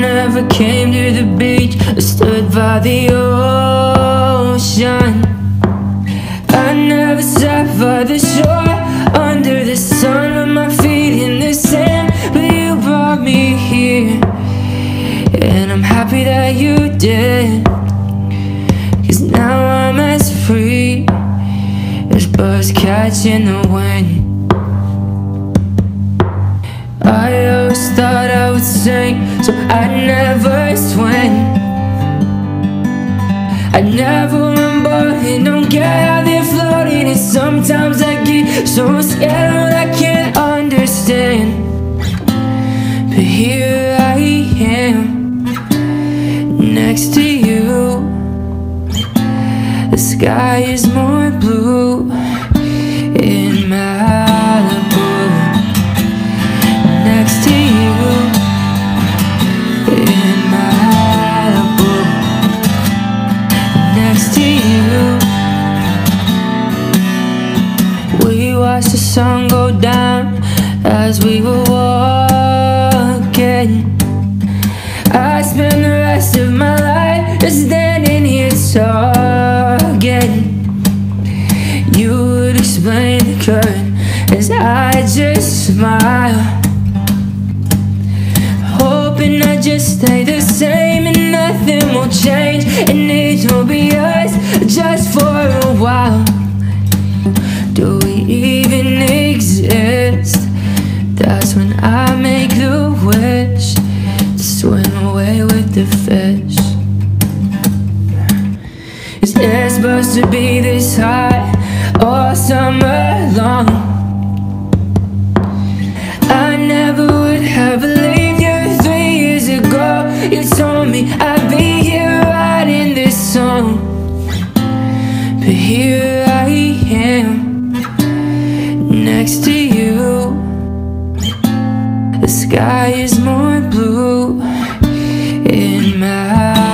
never came to the beach or stood by the ocean. I never sat by the shore under the sun with my feet in the sand. But you brought me here, and I'm happy that you did. Cause now I'm as free as birds catching the wind. I always thought I so I'd never swim. I never remember and don't get how they're floating. And sometimes I get so scared I can't understand. But here I am, next to you. The sky is more blue Next to you, we watched the sun go down as we were walking. I spend the rest of my life just standing here talking. You would explain the current as I just smile. Hoping I just stay the same and nothing will change and Do we even exist? That's when I make the wish to swim away with the fish. Is it supposed to be this hot all summer long? Next to you. The sky is more blue in Malibu.